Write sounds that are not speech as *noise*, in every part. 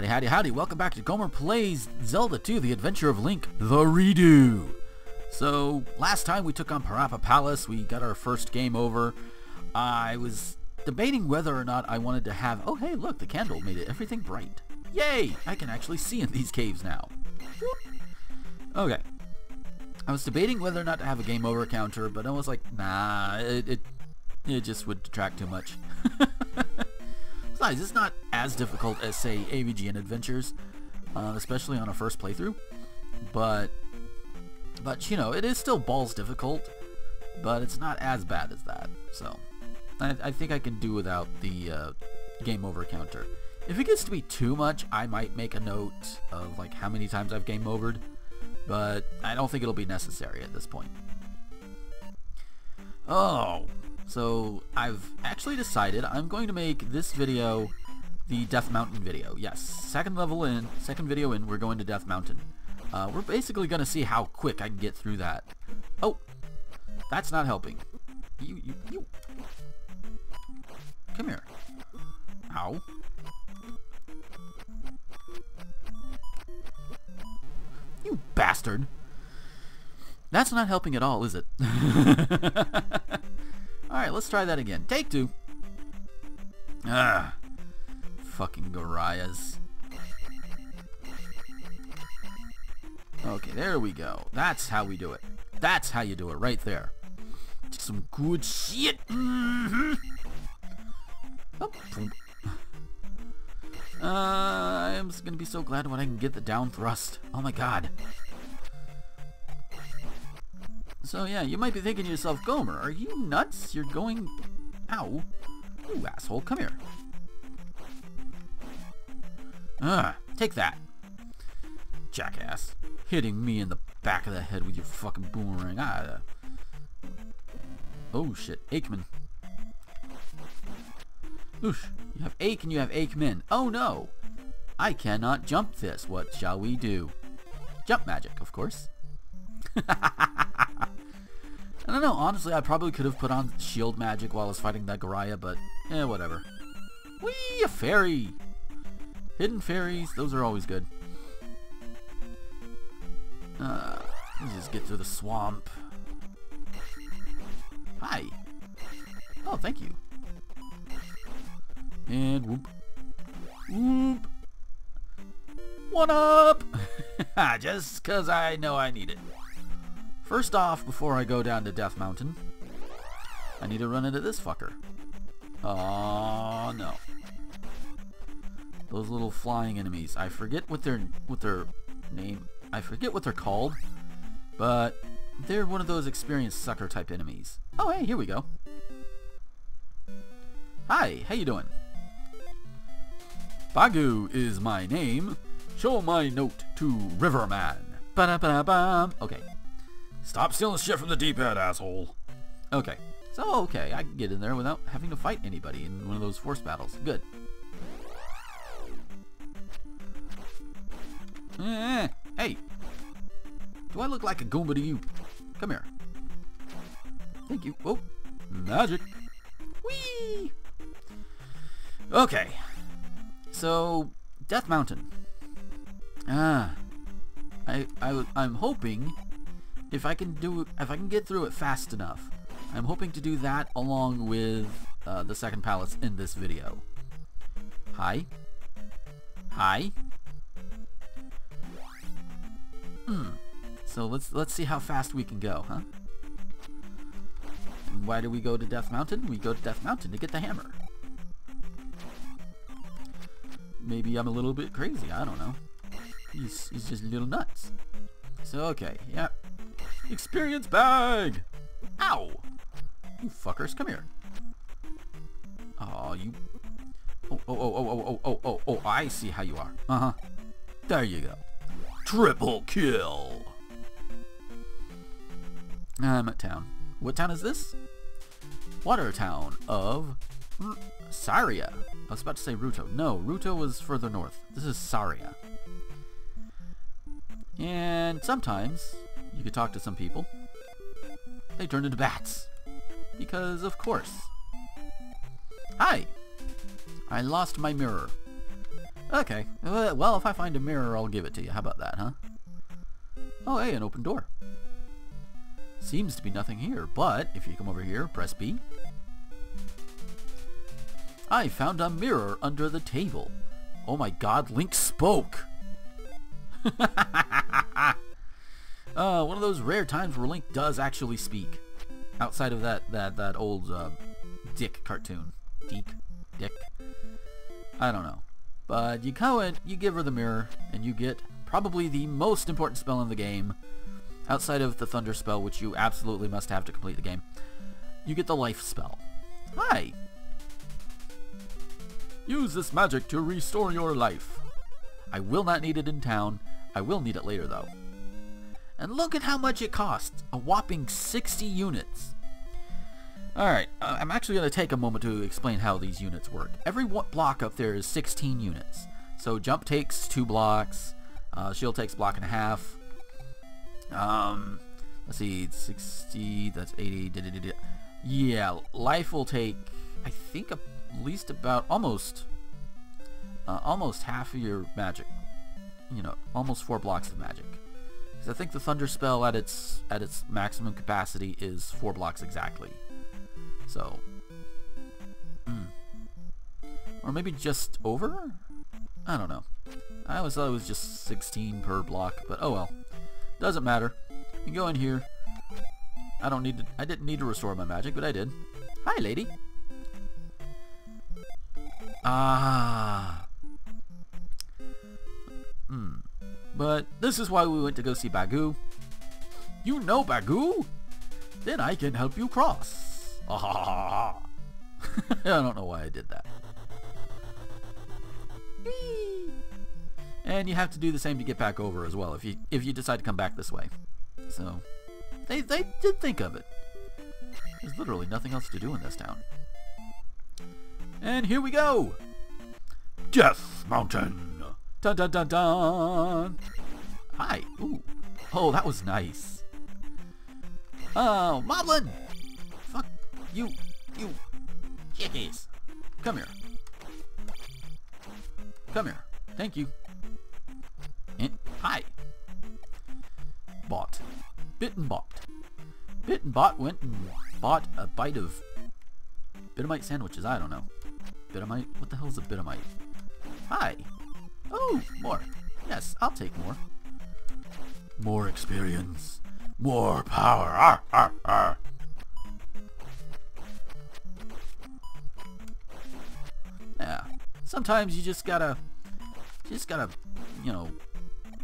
Howdy, howdy, howdy. Welcome back to Gomer Plays Zelda 2, The Adventure of Link, The Redo. So, last time we took on Parapa Palace, we got our first game over. I was debating whether or not I wanted to have... Oh, hey, look, the candle made it everything bright. Yay! I can actually see in these caves now. Okay. I was debating whether or not to have a game over counter, but I was like, nah, it, it, it just would detract too much. *laughs* Besides, it's not as difficult as, say, AVGN Adventures, uh, especially on a first playthrough. But, but you know, it is still balls difficult, but it's not as bad as that. So, I, I think I can do without the uh, game over counter. If it gets to be too much, I might make a note of like how many times I've game overed, but I don't think it'll be necessary at this point. Oh, so I've actually decided I'm going to make this video the Death Mountain video. Yes, second level in, second video in, we're going to Death Mountain. Uh, we're basically going to see how quick I can get through that. Oh, that's not helping. You, you, you. Come here. Ow. You bastard. That's not helping at all, is it? *laughs* Alright, let's try that again. Take two. Ah. Fucking Goriyas. Okay, there we go. That's how we do it. That's how you do it, right there. Some good shit. Mm -hmm. oh, uh, I'm just gonna be so glad when I can get the down thrust. Oh my god. So yeah, you might be thinking to yourself, Gomer, are you nuts? You're going... Ow. You asshole, come here. Ah, take that. Jackass. Hitting me in the back of the head with your fucking boomerang. Ah. Uh. Oh shit, Acheman. Oosh. You have Ache and you have Acheman. Oh no! I cannot jump this. What shall we do? Jump magic, of course. *laughs* I don't know, honestly, I probably could have put on shield magic while I was fighting that Goriya, but eh, whatever. Whee, a fairy! Hidden fairies, those are always good. Uh, let me just get through the swamp. Hi. Oh, thank you. And whoop. Whoop. One up! *laughs* Just because I know I need it. First off, before I go down to Death Mountain, I need to run into this fucker. Oh no. Those little flying enemies. I forget what their what their name I forget what they're called, but they're one of those experienced sucker type enemies. Oh hey, here we go. Hi, how you doing? Bagu is my name. Show my note to Riverman. Ba-da-ba-da-bum. Okay. Stop stealing shit from the D-pad, asshole. Okay. So, okay, I can get in there without having to fight anybody in one of those force battles. Good. Eh, hey. Do I look like a Goomba to you? Come here. Thank you. Oh, magic. Whee! Okay. So, Death Mountain. Ah. I, I, I'm hoping if I can do if I can get through it fast enough. I'm hoping to do that along with uh, the second palace in this video. Hi. Hi. Hmm. So let's let's see how fast we can go, huh? And why do we go to Death Mountain? We go to Death Mountain to get the hammer. Maybe I'm a little bit crazy. I don't know. He's, he's just a little nuts. So, okay. Yeah. Experience bag! Ow! You fuckers, come here. Oh, you... Oh, oh, oh, oh, oh, oh, oh, oh, I see how you are. Uh-huh. There you go. Triple kill! I'm at town. What town is this? Water town of R Saria. I was about to say Ruto. No, Ruto was further north. This is Saria. And sometimes you could talk to some people. They turned into bats. Because of course. Hi! I lost my mirror. Okay. Uh, Well, if I find a mirror, I'll give it to you. How about that, huh? Oh, hey, an open door. Seems to be nothing here, but if you come over here, press B. I found a mirror under the table. Oh my god, Link spoke! *laughs* uh, one of those rare times where Link does actually speak. Outside of that, that, that old uh, Dick cartoon. Dick? Dick? I don't know. But you go in, you give her the mirror, and you get probably the most important spell in the game, outside of the Thunder spell, which you absolutely must have to complete the game. You get the Life spell. Hi! Use this magic to restore your life. I will not need it in town. I will need it later, though. And look at how much it costs. A whopping 60 units. Alright, uh, I'm actually going to take a moment to explain how these units work. Every block up there is 16 units. So jump takes two blocks, uh, shield takes block and a half. Um, let's see, 60, that's 80, da, da, da. Yeah, life will take, I think, at least about, almost, uh, almost half of your magic. You know, almost four blocks of magic. I think the Thunder spell at its at its maximum capacity is four blocks exactly. So, mm. or maybe just over? I don't know. I always thought it was just 16 per block, but oh well. Doesn't matter. You can go in here. I don't need to, I didn't need to restore my magic, but I did. Hi, lady. Ah. Hmm. But this is why we went to go see Bagu. You know Bagu? Then I can help you cross. *laughs* I don't know why I did that. Whee! And you have to do the same to get back over as well if you if you decide to come back this way. So they they did think of it. There's literally nothing else to do in this town. And here we go! Death Mountain! Dun dun dun dun! Hi! Ooh. Oh, that was nice. Oh, Moblin! Fuck you, you, yes! Come here. Come here. Thank you. And, hi. Bought. Bit and bought. Bit and bought went and bought a bite of Bitamite sandwiches. I don't know. Bitamite? What the hell is a Bitamite? Hi. Oh, more. Yes, I'll take more. More experience. More power. Arr, arr, arr. Yeah. Sometimes you just gotta, you just gotta, you know,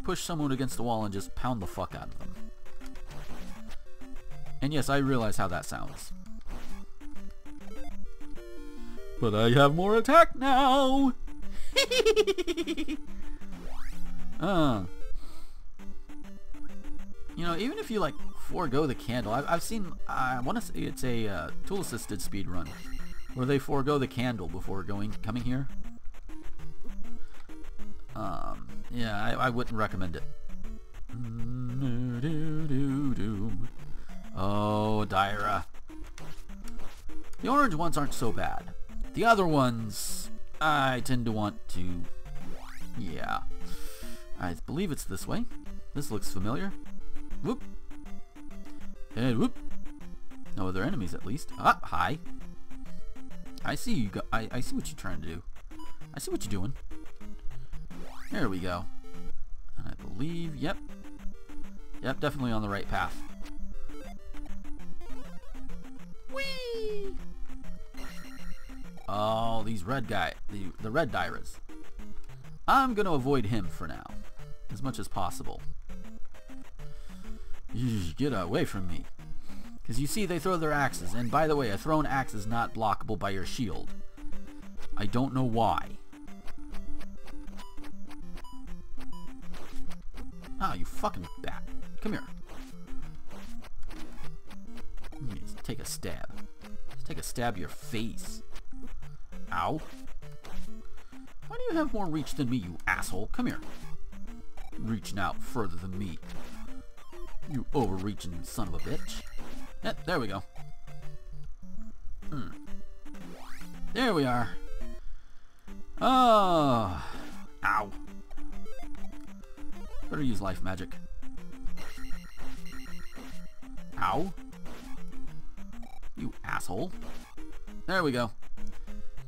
push someone against the wall and just pound the fuck out of them. And yes, I realize how that sounds. But I have more attack now! *laughs* uh. You know, even if you like forego the candle, I've, I've seen, I want to say it's a uh, tool assisted speed run where they forego the candle before going coming here. Um, yeah, I, I wouldn't recommend it. Oh, Daira. The orange ones aren't so bad. The other ones, I tend to want to... Yeah. I believe it's this way. This looks familiar. Whoop. And whoop. No other enemies, at least. Ah, hi. I see you go. I, I see what you're trying to do. I see what you're doing. There we go. And I believe, yep. Yep, definitely on the right path. Whee! Oh, these red guy, the, the red Dairas. I'm going to avoid him for now, as much as possible. Get away from me. Because you see, they throw their axes, and by the way, a thrown axe is not blockable by your shield. I don't know why. Ah, you fucking bat. Come here. Just take a stab. Just take a stab your face. Ow. Why do you have more reach than me, you asshole? Come here. Reaching out further than me. You overreaching son of a bitch. Eh, there we go. Hmm. There we are. Oh. Ow. Better use life magic. Ow. You asshole. There we go.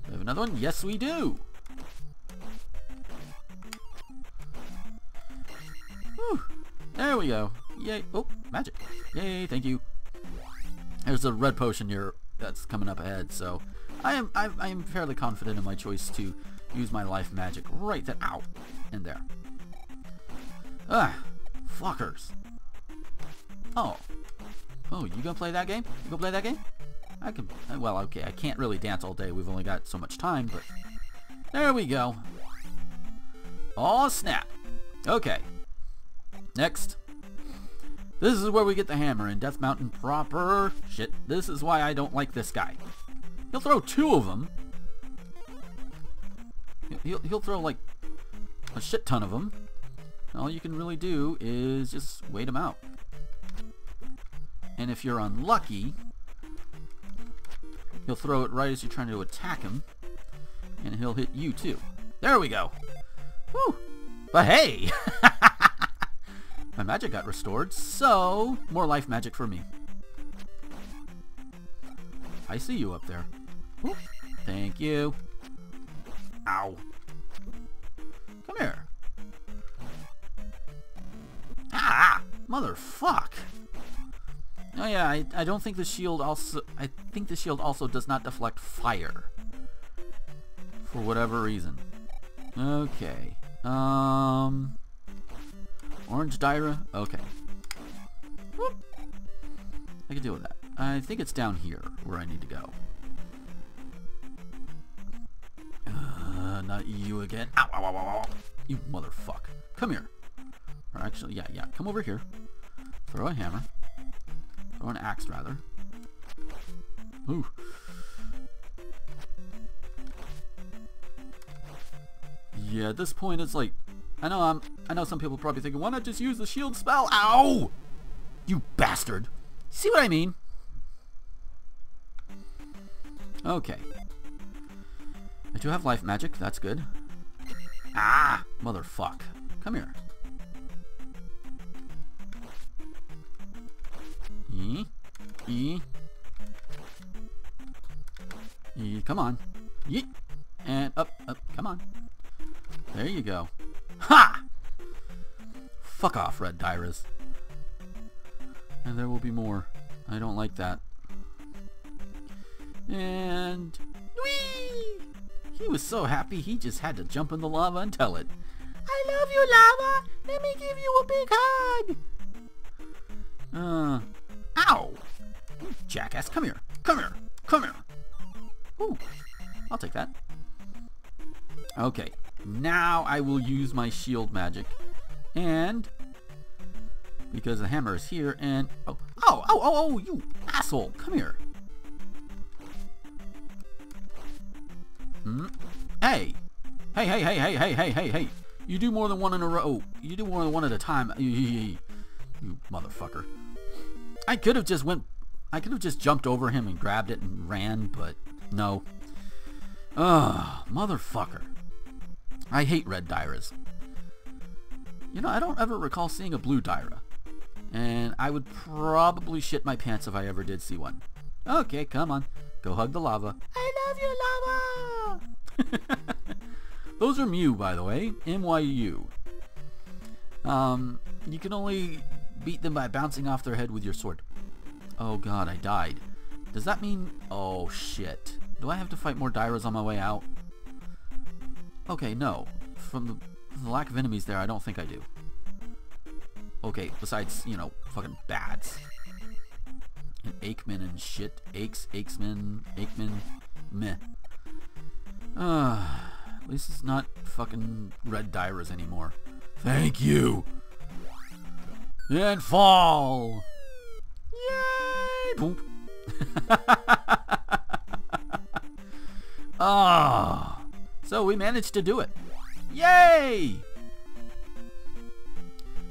We have another one? Yes, we do. Whew. There we go. Yay. Oh, magic. Yay, thank you. There's a red potion here that's coming up ahead, so I am I, I am fairly confident in my choice to use my life magic right there. Ow. In there. Ah, fuckers. Oh. Oh, you gonna play that game? You gonna play that game? I can, well, okay, I can't really dance all day. We've only got so much time, but there we go. Oh, snap. Okay. Next. This is where we get the hammer in Death Mountain proper. Shit, this is why I don't like this guy. He'll throw two of them. He'll, he'll throw like a shit ton of them. All you can really do is just wait him out. And if you're unlucky, he'll throw it right as you're trying to attack him. And he'll hit you too. There we go. Whew. But hey! *laughs* My magic got restored, so more life magic for me. I see you up there. Whoop. Thank you. Ow. Come here. Ah! Motherfuck! Oh yeah, I, I don't think the shield also... I think the shield also does not deflect fire. For whatever reason. Okay. Um... Orange Daira? Okay. Whoop. I can deal with that. I think it's down here where I need to go. Uh, not you again. Ow, ow, ow. You motherfuck. Come here. Or actually, yeah, yeah. Come over here. Throw a hammer. Throw an axe, rather. Ooh. Yeah, at this point, it's like I know I'm. I know some people probably thinking, why not just use the shield spell? Ow! You bastard! See what I mean? Okay. I do have life magic. That's good. Ah! Motherfuck. Come here. E. E. E. Come on. Yeet. And up, up. Come on. There you go. Ha! Fuck off, Red Dairas. And there will be more. I don't like that. And... Whee! He was so happy he just had to jump in the lava and tell it. I love you, lava! Let me give you a big hug! Uh... Ow! Jackass, come here. Come here. Come here. Ooh, I'll take that. Okay, now I will use my shield magic. And, because the hammer is here, and, oh, oh, oh, oh, oh, you asshole, come here. Hmm? Hey! Hey, hey, hey, hey, hey, hey, hey, hey! You do more than one in a row. You do more than one at a time. *laughs* you motherfucker. I could have just went I could have just jumped over him and grabbed it and ran but no Ugh, motherfucker I hate red Dairas. You know, I don't ever recall seeing a blue Daira. And I would probably shit my pants if I ever did see one. Okay, come on. Go hug the lava. I love you, lava! *laughs* Those are Myu, by the way. M-Y-U. Um, you can only beat them by bouncing off their head with your sword. Oh god, I died. Does that mean... Oh, shit. Do I have to fight more Dairas on my way out? Okay, no. From the, the lack of enemies there, I don't think I do. Okay, besides, you know, fucking bats. And Acheman and shit. Aches, Aikesman, Acheman, meh. Uh, at least it's not fucking red Dairas anymore. Thank you! And fall! Yay! Boom. *laughs* Ah! So we managed to do it. Yay!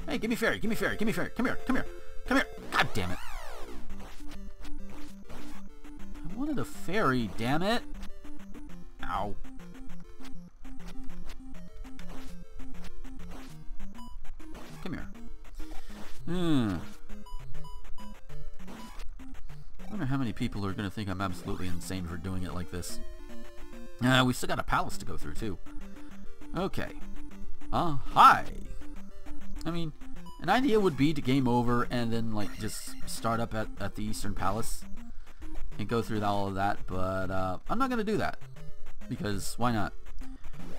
Hey, give me fairy, give me fairy, give me fairy. Come here, come here, come here. God damn it. I wanted a fairy, damn it. Hmm. I wonder how many people are going to think I'm absolutely insane for doing it like this. Uh, we still got a palace to go through, too. Okay. Uh, hi. I mean, an idea would be to game over and then, like, just start up at, at the Eastern Palace and go through all of that, but uh, I'm not going to do that. Because, why not?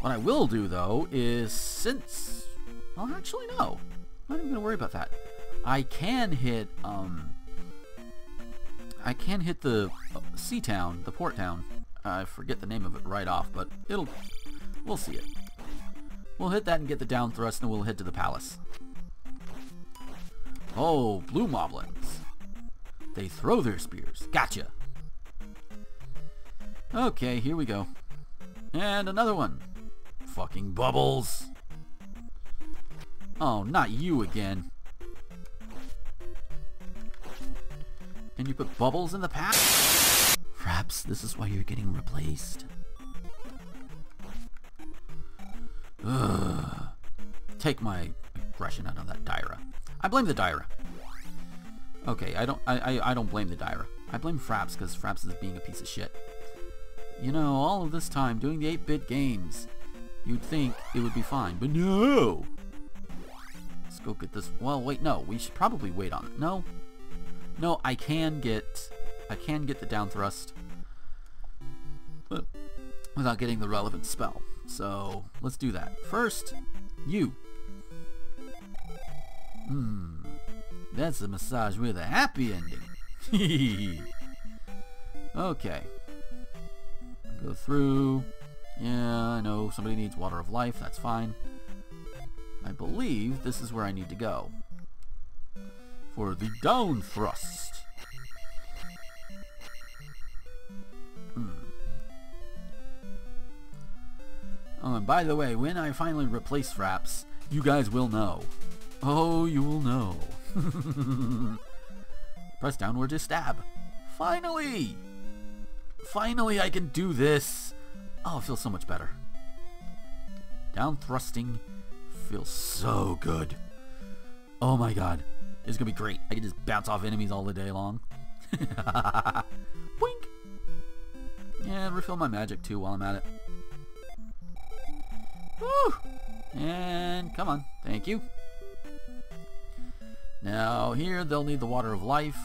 What I will do, though, is since... Well, actually, no. I'm not even going to worry about that. I can hit, um... I can hit the uh, sea town, the port town. I forget the name of it right off, but it'll... We'll see it. We'll hit that and get the down thrust, and we'll head to the palace. Oh, blue moblins. They throw their spears. Gotcha. Okay, here we go. And another one. Fucking bubbles. Oh, not you again. And you put bubbles in the path? Perhaps this is why you're getting replaced. Ugh. Take my aggression out on that Daira. I blame the Daira. Okay, I don't I, I, I don't blame the Daira. I blame Fraps because Fraps is being a piece of shit. You know, all of this time doing the 8-bit games, you'd think it would be fine, but no! Let's go get this. Well, wait, no. We should probably wait on it. No? No, I can get... I can get the down thrust. But without getting the relevant spell. So, let's do that. First, you. Hmm. That's a massage with a happy ending. *laughs* okay. Go through. Yeah, I know somebody needs water of life. That's fine. I believe this is where I need to go. For the down thrust. Hmm. Oh, and by the way, when I finally replace Fraps, you guys will know. Oh, you will know. *laughs* Press downward to stab. Finally! Finally I can do this! Oh, it feels so much better. Down thrusting feels so good. Oh my god. It's gonna be great. I can just bounce off enemies all the day long. *laughs* Boink! Yeah, refill my magic too while I'm at it. Woo! And come on. Thank you. Now here they'll need the water of life.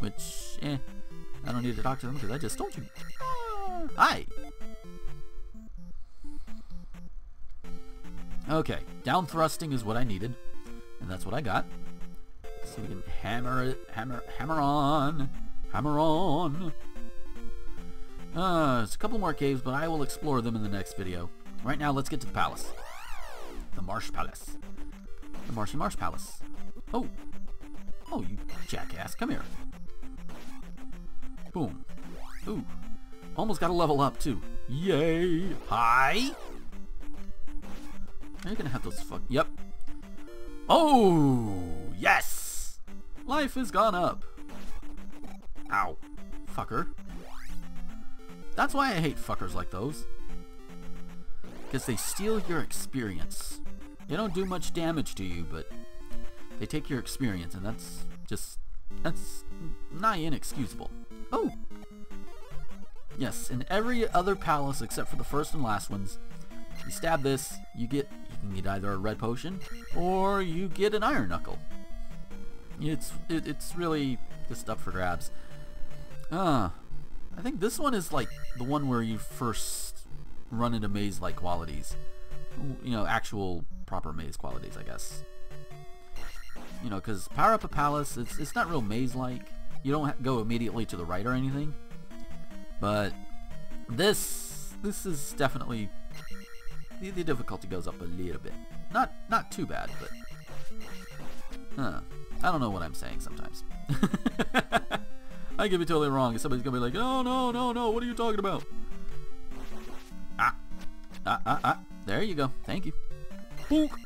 Which, eh, I don't need to talk to them because I just told you. Ah, hi! Okay, down thrusting is what I needed. And that's what I got. We can hammer it, hammer, hammer on, hammer on. Uh, there's a couple more caves, but I will explore them in the next video. Right now, let's get to the palace. The Marsh Palace. The Marshy Marsh Palace. Oh. Oh, you jackass. Come here. Boom. Ooh. Almost got a level up, too. Yay! Hi! Are you gonna have those fuck... Yep. Oh! Yes! Life has gone up. Ow. Fucker. That's why I hate fuckers like those. Because they steal your experience. They don't do much damage to you, but they take your experience, and that's just... That's nigh inexcusable. Oh! Yes, in every other palace except for the first and last ones, you stab this, you get you can get either a red potion or you get an iron knuckle. It's it, it's really just up for grabs. Uh, I think this one is like the one where you first run into maze-like qualities. You know, actual proper maze qualities, I guess. You know, because power up a palace, it's it's not real maze-like. You don't go immediately to the right or anything. But this this is definitely the, the difficulty goes up a little bit. Not not too bad, but huh. I don't know what I'm saying sometimes. *laughs* I could be totally wrong. Somebody's gonna be like, "Oh no, no, no! What are you talking about?" Ah, ah, ah, ah. There you go. Thank you. Book.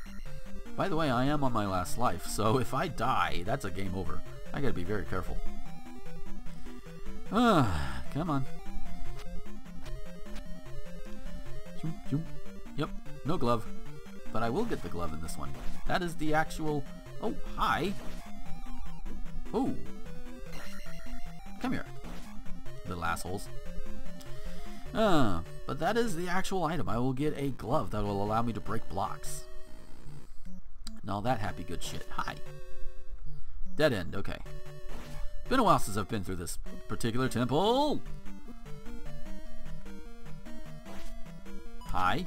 By the way, I am on my last life, so if I die, that's a game over. I gotta be very careful. Ah, come on. Yep, no glove. But I will get the glove in this one. That is the actual Oh, hi. Oh. Come here, little assholes. Uh, but that is the actual item. I will get a glove that will allow me to break blocks. And all that happy good shit. Hi. Dead end, okay. Been a while since I've been through this particular temple. Hi.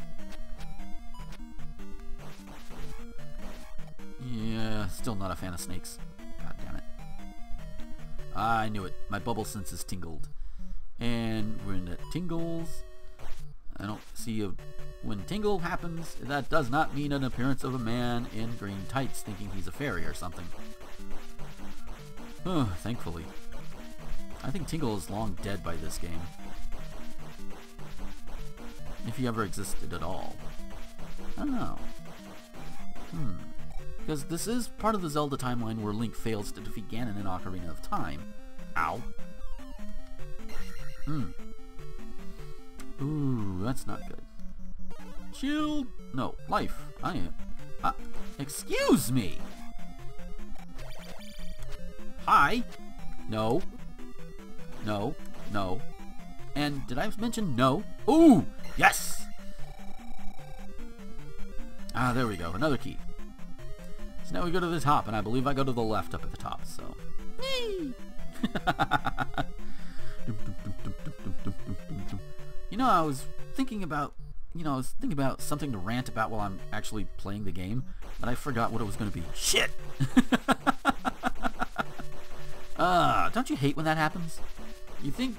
Yeah, still not a fan of snakes. I knew it. My bubble senses tingled. And when it tingles, I don't see a... When tingle happens, that does not mean an appearance of a man in green tights thinking he's a fairy or something. Thankfully. I think Tingle is long dead by this game. If he ever existed at all. I don't know. Hmm. Because this is part of the Zelda timeline where Link fails to defeat Ganon in Ocarina of Time. Ow. Hmm. Ooh, that's not good. Shield! No, life. I am... Uh, excuse me! Hi! No. No. No. And did I mention no? Ooh! Yes! Ah, there we go. Another key. So now we go to the top, and I believe I go to the left up at the top, so... *laughs* you know, I was thinking about... You know, I was thinking about something to rant about while I'm actually playing the game, but I forgot what it was going to be. Shit! *laughs* Ah, uh, don't you hate when that happens? You think,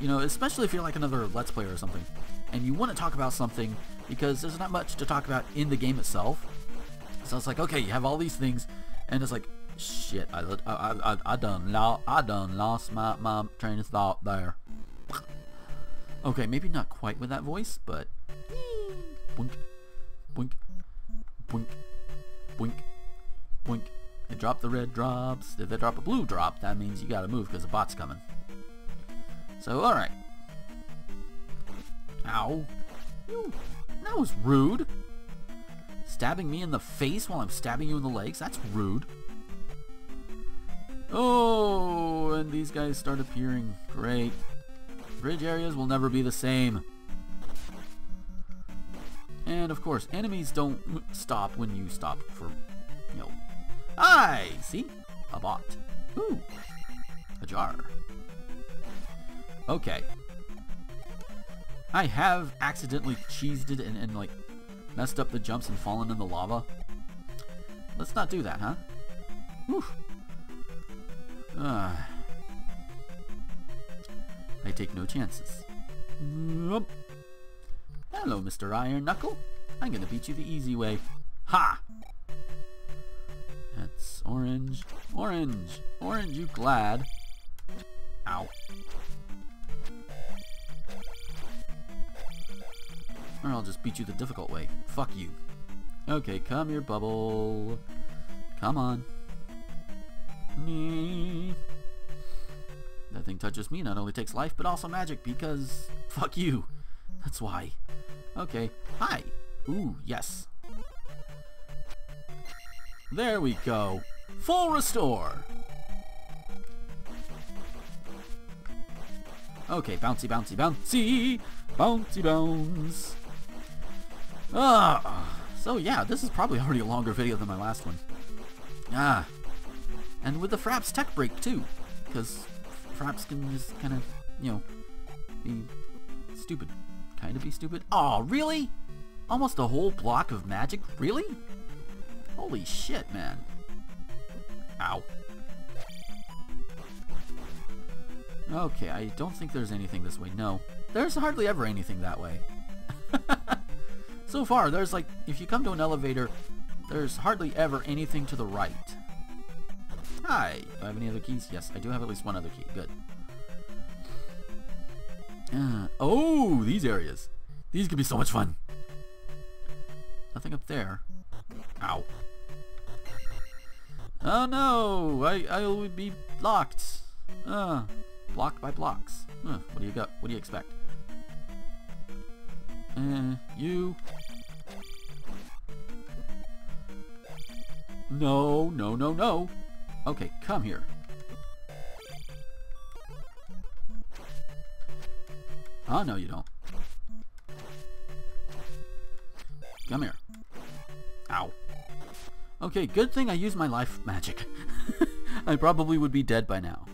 you know, especially if you're like another Let's Player or something, and you want to talk about something because there's not much to talk about in the game itself. So it's like, okay, you have all these things, and it's like, shit, I, I, I, I done, I done lost my, my train of thought there. Okay, maybe not quite with that voice, but boink, boink, boink, boink, boink. They drop the red drops. If they drop a blue drop, that means you gotta move because the bot's coming. So, alright. Ow. That was rude. Stabbing me in the face while I'm stabbing you in the legs? That's rude. Oh, and these guys start appearing. Great. Bridge areas will never be the same. And of course, enemies don't stop when you stop for, you know, Hi! See? A bot. Ooh. A jar. Okay. I have accidentally cheesed it and, and like messed up the jumps and fallen in the lava. Let's not do that, huh? Whew. Uh, I take no chances. Hello, Mr. Iron Knuckle. I'm gonna beat you the easy way. Ha! That's orange. Orange! Orange, you glad? Ow. Or I'll just beat you the difficult way. Fuck you. Okay, come here, Bubble. Come on. That thing touches me not only takes life, but also magic, because... Fuck you. That's why. Okay. Hi. Ooh, yes. There we go. Full restore. Okay, bouncy, bouncy, bouncy. Bouncy bounce. Ah, so yeah, this is probably already a longer video than my last one. Ah, and with the Fraps tech break too, because Fraps can just kind of, you know, be stupid. Kind of be stupid. Oh, really? Almost a whole block of magic? Really? Holy shit, man. Ow. Okay, I don't think there's anything this way. No. There's hardly ever anything that way. So far, there's like, if you come to an elevator, there's hardly ever anything to the right. Hi. Do I have any other keys? Yes, I do have at least one other key. Good. Uh, oh, these areas. These could be so much fun. Nothing up there. Ow. Oh no! I, I'll be blocked. Uh, blocked by blocks. Uh, what do you got? What do you expect? Uh, you. No, no, no, no. Okay, come here. Oh, no, you don't. Come here. Ow. Okay, good thing I used my life magic. *laughs* I probably would be dead by now.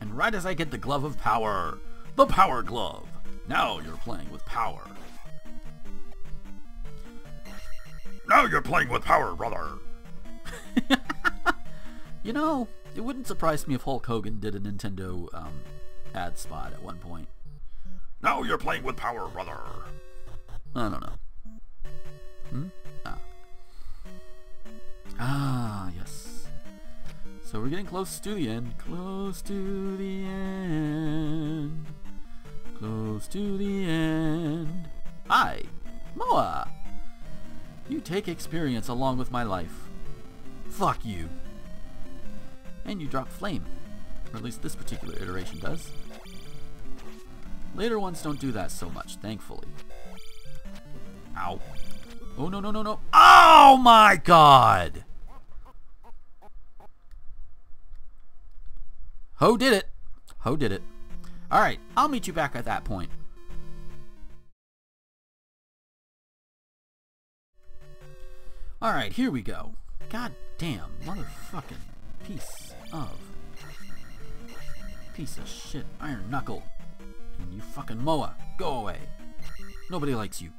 And right as I get the glove of power, the power glove. Now you're playing with power. Now you're playing with power, brother. *laughs* you know, it wouldn't surprise me if Hulk Hogan did a Nintendo um, ad spot at one point. Now you're playing with power, brother. I don't know. Hmm? Ah. Ah, yes. So we're getting close to the end. Close to the end. Close to the end. Hi, Moa. You take experience along with my life. Fuck you. And you drop flame. Or at least this particular iteration does. Later ones don't do that so much, thankfully. Ow. Oh, no, no, no, no. Oh, my God! Ho did it. Ho did it. Alright, I'll meet you back at that point. Alright, here we go. God damn, motherfucking piece of... Piece of shit, Iron Knuckle. And you fucking Moa, go away. Nobody likes you.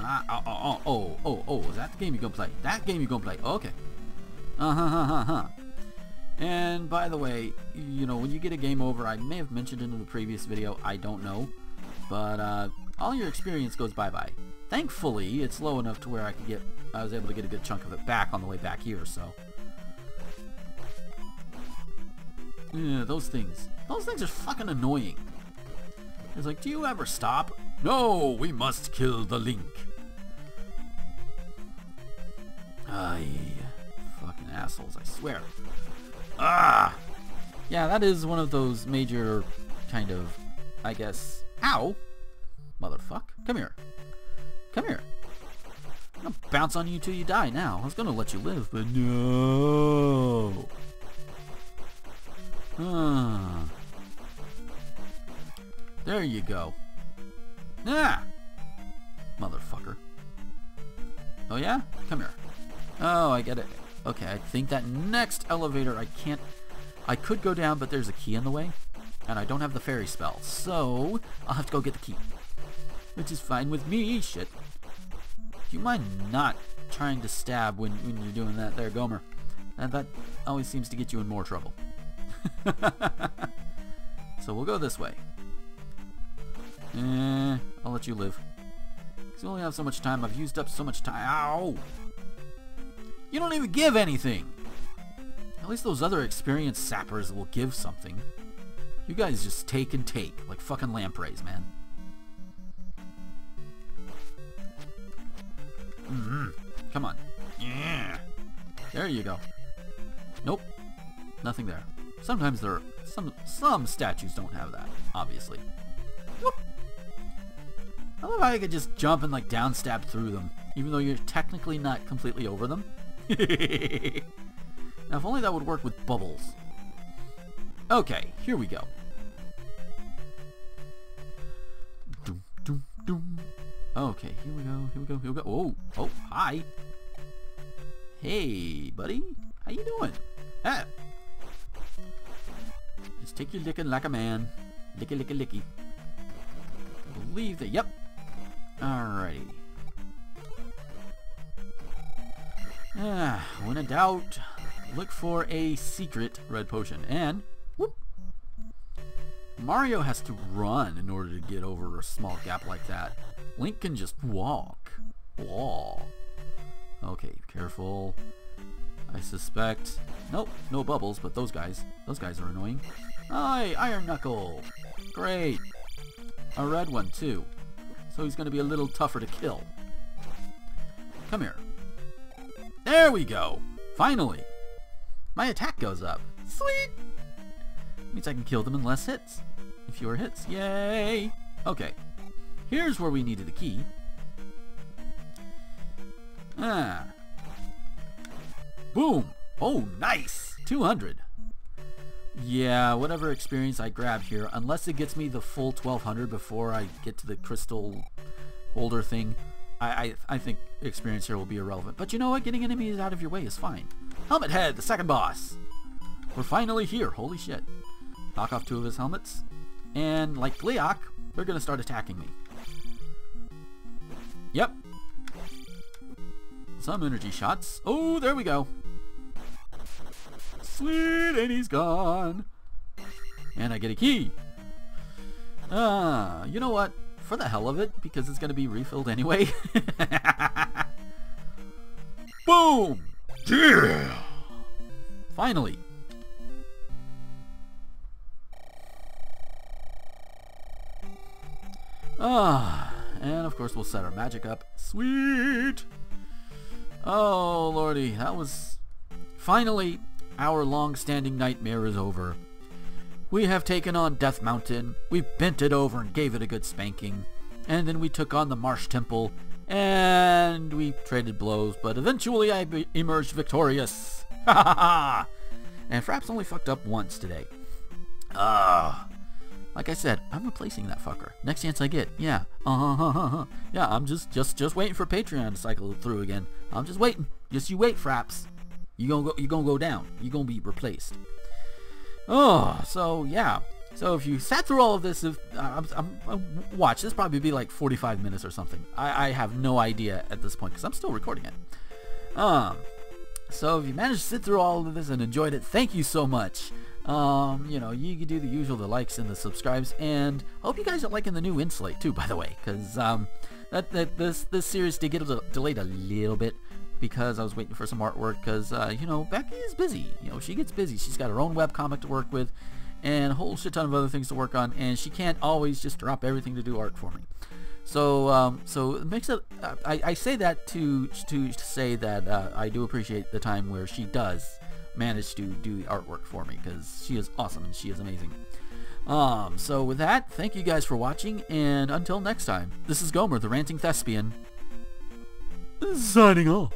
Ah, oh, oh, oh, oh, oh, is that the game you're gonna play? That game you're gonna play, okay. Uh-huh-huh-huh-huh. And by the way, you know, when you get a game over, I may have mentioned it in the previous video, I don't know. But, uh, all your experience goes bye-bye. Thankfully, it's low enough to where I could get, I was able to get a good chunk of it back on the way back here, so. Yeah, those things. Those things are fucking annoying. It's like, do you ever stop? No, we must kill the Link. Aye. Fucking assholes, I swear. Ah! Yeah, that is one of those major kind of, I guess... Ow! Motherfuck. Come here. Come here. I'm gonna bounce on you till you die now. I was gonna let you live, but no. Ah. There you go. Ah! Motherfucker. Oh yeah? Come here. Oh, I get it. Okay, I think that next elevator I can't... I could go down, but there's a key in the way. And I don't have the fairy spell. So, I'll have to go get the key. Which is fine with me. Shit. You mind not trying to stab when, when you're doing that there, Gomer? And that always seems to get you in more trouble. *laughs* so we'll go this way. Eh, I'll let you live. Because we only have so much time. I've used up so much time. Ow! You don't even give anything! At least those other experienced sappers will give something. You guys just take and take, like fucking lampreys, man. Mm -hmm. Come on. Yeah. There you go. Nope. Nothing there. Sometimes there are some some statues don't have that, obviously. Whoop. I love how you could just jump and like down stab through them, even though you're technically not completely over them. *laughs* now if only that would work with bubbles. Okay, here we go. Doom, doom, doom. Okay, here we go, here we go, here we go. Oh, oh, hi. Hey, buddy. How you doing? Ah. Just take your licking like a man. Licky, licky, licky. Believe that, yep. Alrighty. Ah, when in doubt, look for a secret red potion. And, whoop. Mario has to run in order to get over a small gap like that. Link can just walk. Wall. Okay, careful. I suspect... Nope, no bubbles, but those guys. Those guys are annoying. Hi, Iron Knuckle! Great! A red one, too. So he's going to be a little tougher to kill. Come here. There we go! Finally! My attack goes up. Sweet! Means I can kill them in less hits. Fewer hits. Yay! Okay. Here's where we needed the key. Ah. Boom. Oh, nice. 200. Yeah, whatever experience I grab here, unless it gets me the full 1200 before I get to the crystal holder thing, I, I, I think experience here will be irrelevant. But you know what? Getting enemies out of your way is fine. Helmet Head, the second boss. We're finally here. Holy shit. Knock off two of his helmets. And like Gleeok, they're to start attacking me. Yep. Some energy shots. Oh, there we go. Sweet, and he's gone. And I get a key. Ah, uh, you know what? For the hell of it, because it's going to be refilled anyway. *laughs* Boom! Yeah! Finally. Ah, and of course we'll set our magic up. Sweet! Oh, lordy, that was... Finally, our long-standing nightmare is over. We have taken on Death Mountain, we bent it over and gave it a good spanking, and then we took on the Marsh Temple, and we traded blows, but eventually I emerged victorious. *laughs* Ha ha ha! And Fraps only fucked up once today. Ah. Like I said, I'm replacing that fucker. Next chance I get. Yeah. Yeah, I'm just just just waiting for Patreon to cycle through again. I'm just waiting. Just you wait, Fraps. You gonna go you gonna go down. You gonna be replaced. Oh, so yeah. So if you sat through all of this, if uh, I'm, I'm, watch, this probably be like 45 minutes or something. I, I have no idea at this point because I'm still recording it. Um, so if you managed to sit through all of this and enjoyed it, thank you so much. Um, you know, you can do the usual, the likes and the subscribes, and I hope you guys are liking the new Insulate too, by the way, because um, that, that this this series did get a, delayed a little bit because I was waiting for some artwork, because uh, you know Becky is busy. You know, she gets busy. She's got her own web comic to work with, and a whole shit ton of other things to work on, and she can't always just drop everything to do art for me. So, um, so it makes it. I, I say that to to, to say that uh, I do appreciate the time where she does managed to do the artwork for me because she is awesome and she is amazing. Um, so with that, thank you guys for watching, and until next time, this is Gomer, the Ranting Thespian, signing off.